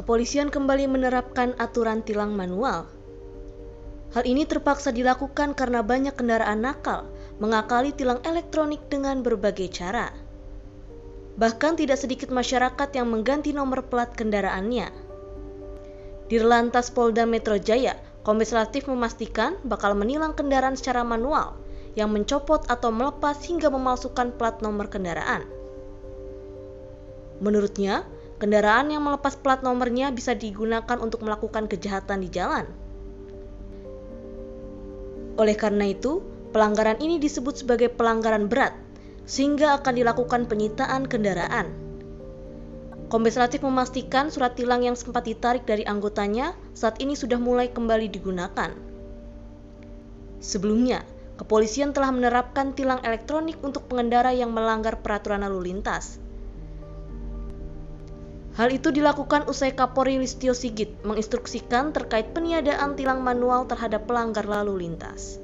Kepolisian kembali menerapkan aturan tilang manual. Hal ini terpaksa dilakukan karena banyak kendaraan nakal mengakali tilang elektronik dengan berbagai cara. Bahkan tidak sedikit masyarakat yang mengganti nomor plat kendaraannya. Dirlantas Polda Metro Jaya, Kombes Latif memastikan bakal menilang kendaraan secara manual yang mencopot atau melepas hingga memalsukan plat nomor kendaraan. Menurutnya, kendaraan yang melepas plat nomornya bisa digunakan untuk melakukan kejahatan di jalan. Oleh karena itu, Pelanggaran ini disebut sebagai pelanggaran berat, sehingga akan dilakukan penyitaan kendaraan. Kombes Latif memastikan surat tilang yang sempat ditarik dari anggotanya saat ini sudah mulai kembali digunakan. Sebelumnya, kepolisian telah menerapkan tilang elektronik untuk pengendara yang melanggar peraturan lalu lintas. Hal itu dilakukan usai Kapolri Listio Sigit menginstruksikan terkait peniadaan tilang manual terhadap pelanggar lalu lintas.